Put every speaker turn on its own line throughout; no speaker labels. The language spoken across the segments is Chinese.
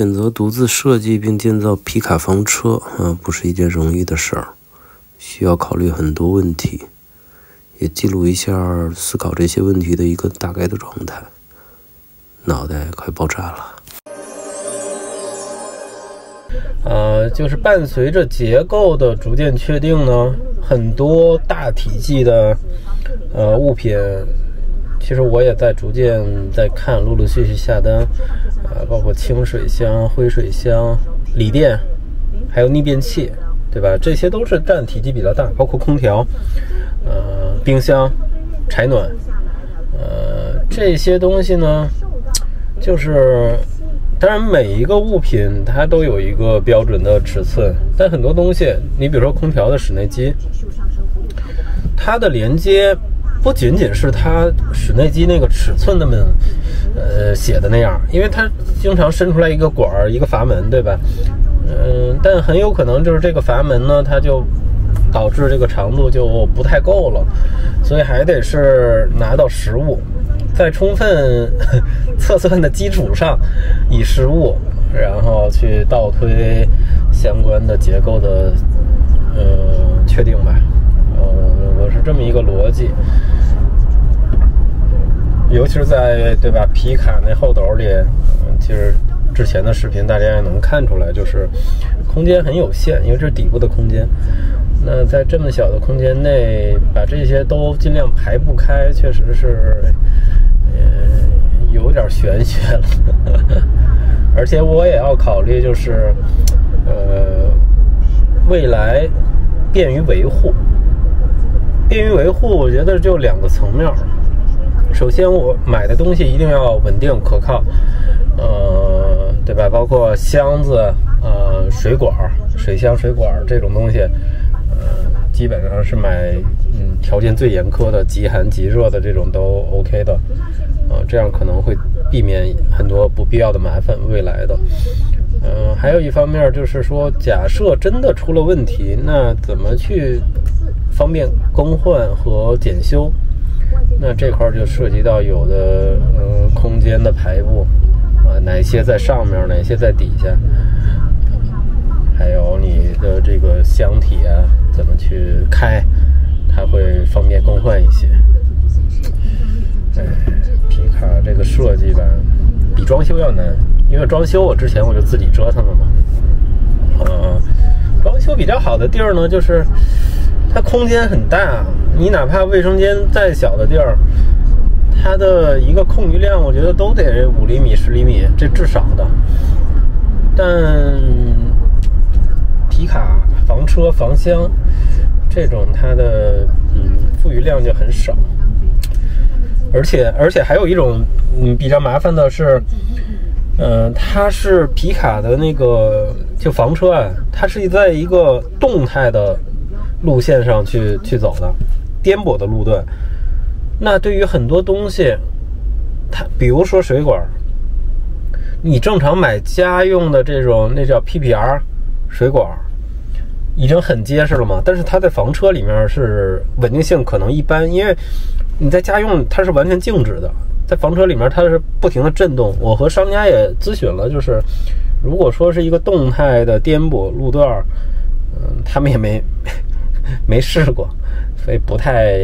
选择独自设计并建造皮卡房车，嗯，不是一件容易的事儿，需要考虑很多问题，也记录一下思考这些问题的一个大概的状态。脑袋快爆炸了。
呃，就是伴随着结构的逐渐确定呢，很多大体积的呃物品。其实我也在逐渐在看，陆陆续续下单，啊，包括清水箱、灰水箱、锂电，还有逆变器，对吧？这些都是占体积比较大，包括空调，呃，冰箱、柴暖，呃，这些东西呢，就是，当然每一个物品它都有一个标准的尺寸，但很多东西，你比如说空调的室内机，它的连接。不仅仅是它室内机那个尺寸那么，呃，写的那样，因为它经常伸出来一个管儿，一个阀门，对吧？嗯，但很有可能就是这个阀门呢，它就导致这个长度就不太够了，所以还得是拿到实物，在充分 测算的基础上，以实物，然后去倒推相关的结构的，呃，确定吧。我是这么一个逻辑，尤其是在对吧皮卡那后斗里，其实之前的视频大家也能看出来，就是空间很有限，因为这是底部的空间。那在这么小的空间内，把这些都尽量排不开，确实是，嗯，有点玄学了。而且我也要考虑，就是呃，未来便于维护。便于维护，我觉得就两个层面。首先，我买的东西一定要稳定可靠，呃，对吧？包括箱子、呃，水管、水箱、水管这种东西，呃，基本上是买嗯条件最严苛的极寒极热的这种都 OK 的，啊，这样可能会避免很多不必要的麻烦。未来的，嗯，还有一方面就是说，假设真的出了问题，那怎么去？方便更换和检修，那这块就涉及到有的嗯空间的排布啊，哪些在上面，哪些在底下，还有你的这个箱体啊，怎么去开，它会方便更换一些。哎，皮卡这个设计吧，比装修要难，因为装修我之前我就自己折腾了嘛。呃，装修比较好的地儿呢，就是。它空间很大，你哪怕卫生间再小的地儿，它的一个空余量，我觉得都得五厘米、十厘米，这至少的。但皮卡房车房厢这种，它的嗯富余量就很少，而且而且还有一种嗯比较麻烦的是，嗯，它是皮卡的那个就房车啊，它是在一个动态的。路线上去去走的，颠簸的路段，那对于很多东西，它比如说水管，你正常买家用的这种那叫 PPR 水管，已经很结实了嘛。但是它在房车里面是稳定性可能一般，因为你在家用它是完全静止的，在房车里面它是不停的震动。我和商家也咨询了，就是如果说是一个动态的颠簸路段，嗯，他们也没。没试过，所以不太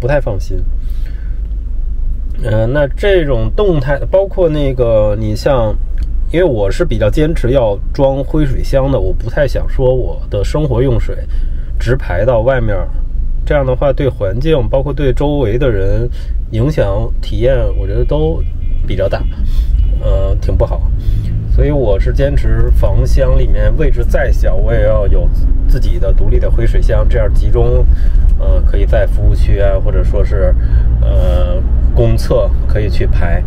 不太放心。嗯，那这种动态，包括那个你像，因为我是比较坚持要装灰水箱的，我不太想说我的生活用水直排到外面，这样的话对环境，包括对周围的人影响体验，我觉得都比较大，呃，挺不好。所以我是坚持房箱里面位置再小，我也要有自己的独立的灰水箱，这样集中，呃，可以在服务区啊，或者说是，呃，公厕可以去排。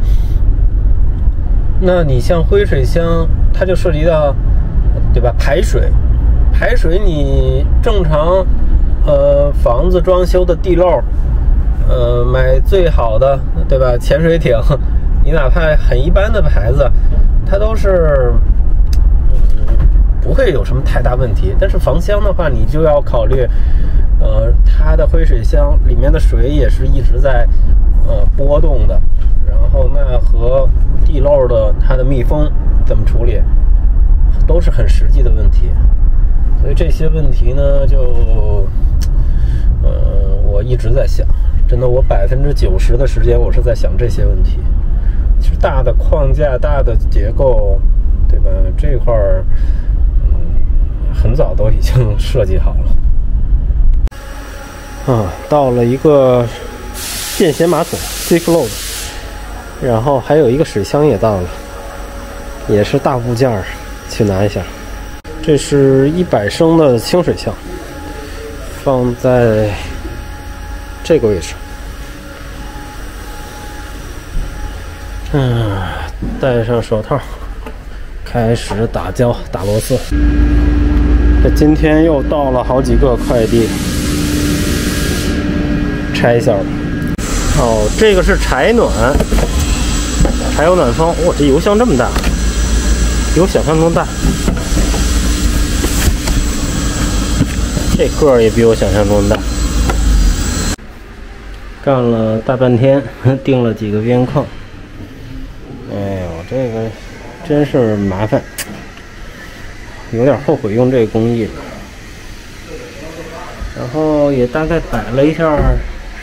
那你像灰水箱，它就涉及到，对吧？排水，排水你正常，呃，房子装修的地漏，呃，买最好的，对吧？潜水艇，你哪怕很一般的牌子。它都是，不会有什么太大问题。但是房箱的话，你就要考虑，呃，它的灰水箱里面的水也是一直在，呃，波动的。然后那和地漏的它的密封怎么处理，都是很实际的问题。所以这些问题呢，就，呃，我一直在想，真的，我百分之九十的时间我是在想这些问题。其实大的框架、大的结构，对吧？这块儿，很早都已经设计好了。啊，到了一个便携马桶 s a f Load，然后还有一个水箱也到了，也是大部件儿，去拿一下。这是一百升的清水箱，放在这个位置。嗯，戴上手套，开始打胶打螺丝。今天又到了好几个快递，拆一下吧。哦，这个是柴暖，柴油暖风。哇，这油箱这么大，比我想象中大。这个也比我想象中大。干了大半天，订了几个边框。哎呦，这个真是麻烦，有点后悔用这个工艺。然后也大概摆了一下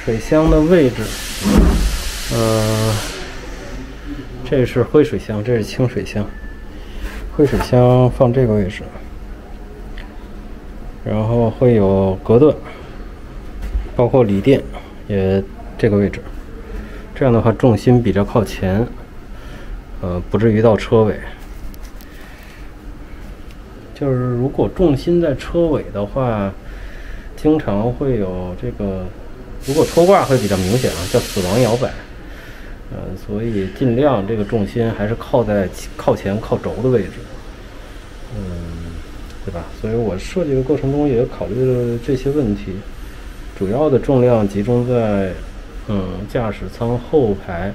水箱的位置。嗯，这是灰水箱，这是清水箱。灰水箱放这个位置。然后会有隔断，包括锂电也这个位置，这样的话重心比较靠前，呃，不至于到车尾。就是如果重心在车尾的话，经常会有这个，如果拖挂会比较明显啊，叫死亡摇摆。呃，所以尽量这个重心还是靠在靠前靠轴的位置。嗯。对吧？所以我设计的过程中也考虑了这些问题，主要的重量集中在，嗯，驾驶舱后排，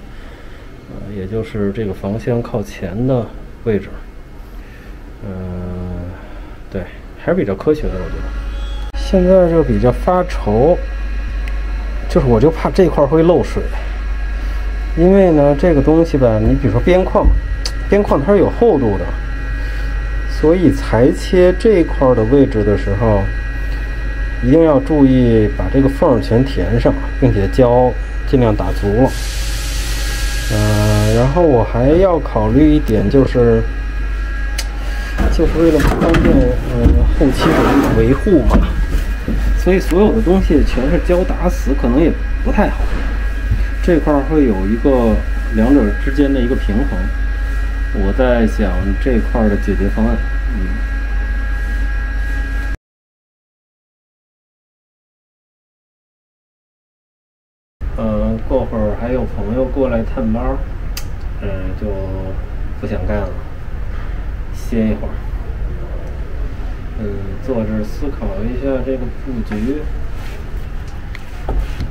呃，也就是这个房箱靠前的位置，嗯，对，还是比较科学的，我觉得。现在就比较发愁，就是我就怕这块会漏水，因为呢，这个东西吧，你比如说边框，边框它是有厚度的。所以裁切这块的位置的时候，一定要注意把这个缝全填上，并且胶尽量打足了。嗯，然后我还要考虑一点，就是就是为了方便呃后期的维护嘛，所以所有的东西全是胶打死，可能也不太好。这块会有一个两者之间的一个平衡。我在想这块的解决方案，嗯，嗯，过会儿还有朋友过来探班，嗯，就不想干了，歇一会儿，嗯，坐这思考一下这个布局，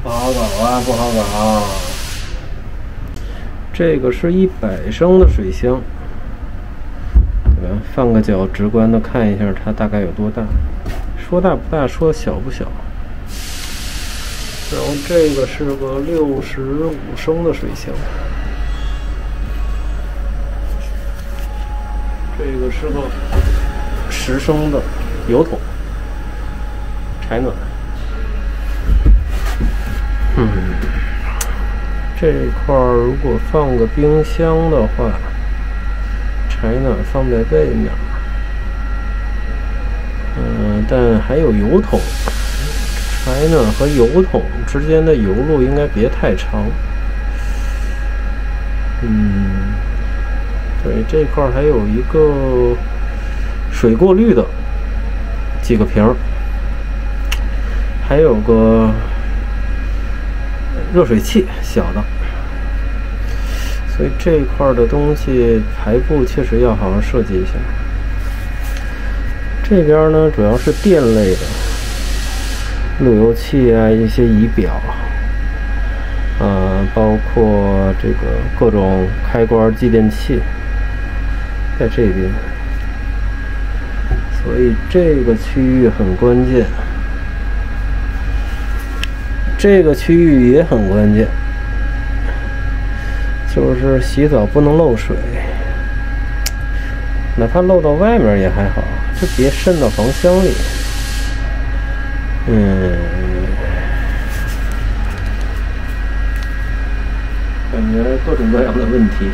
不好搞啊，不好搞。这个是一百升的水箱，对吧？放个脚，直观的看一下它大概有多大。说大不大，说小不小。然后这个是个六十五升的水箱，这个是个十升的油桶，柴暖。嗯。这块儿如果放个冰箱的话，柴暖放在背面，嗯，但还有油桶，柴暖和油桶之间的油路应该别太长。嗯，这块还有一个水过滤的几个瓶儿，还有个。热水器小的，所以这块的东西排布确实要好好设计一下。这边呢主要是电类的，路由器啊，一些仪表，包括这个各种开关继电器，在这边，所以这个区域很关键。这个区域也很关键，就是洗澡不能漏水。哪怕漏到外面也还好，就别渗到房箱里。嗯，感觉各种各样的问题。